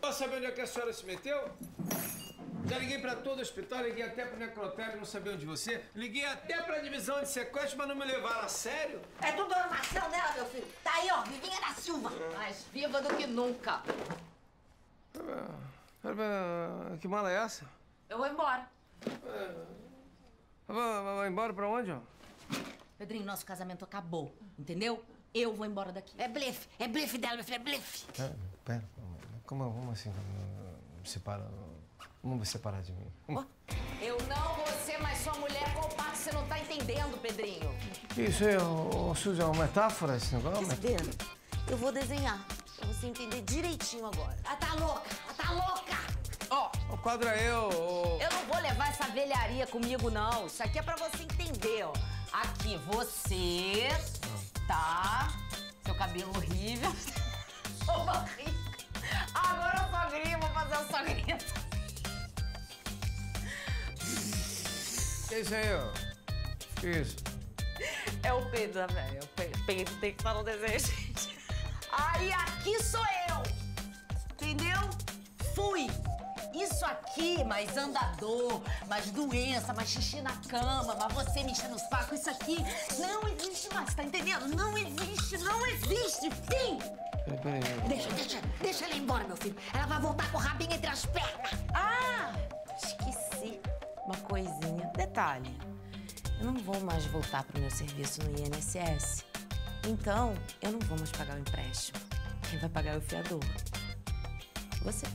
Posso saber onde é que a senhora se meteu? Já liguei pra todo o hospital, liguei até pro necrotério, não sabia onde você. Liguei até pra divisão de sequestro, mas não me levaram a sério. É tudo armação dela, meu filho. Tá aí, ó, Vivinha da Silva. Mais viva do que nunca. Ah, Que mala é essa? Eu vou embora. Vai, vai embora pra onde, ó? Pedrinho, nosso casamento acabou, entendeu? Eu vou embora daqui. É blefe, é blefe dela, meu filho, é blefe. É, pera, como, como assim? Separa, vamos me separar de mim. Como- Eu não vou ser mais sua mulher, qual parte você não tá entendendo, Pedrinho? Isso aí, ô, Suzy, é uma metáfora esse negócio? Sabendo? Eu vou desenhar, pra você entender direitinho agora. Ela tá louca, ela tá louca. Ó, O quadro é eu, ô... eu não vou levar essa velharia comigo, não. Isso aqui é pra você entender, ó. Aqui, você, tá? O só grito. Que isso aí, ó? Que isso? É o Pedro, né, velho. O. Pedro tem que estar no desenho, gente. Aí aqui sou eu. Entendeu? Fui. Isso aqui, mais andador, mais doença, mais xixi na cama, mas você me enchendo os sacos, isso aqui não mais, tá entendendo? Não existe, não existe, fim! Deixa, deixa, deixa ela ir embora, meu filho. Ela vai voltar com o rabinho entre as pernas. Ah, esqueci uma coisinha. Detalhe, eu não vou mais voltar pro meu serviço no INSS. Então, eu não vou mais pagar o empréstimo. Quem vai pagar é o fiador. Você.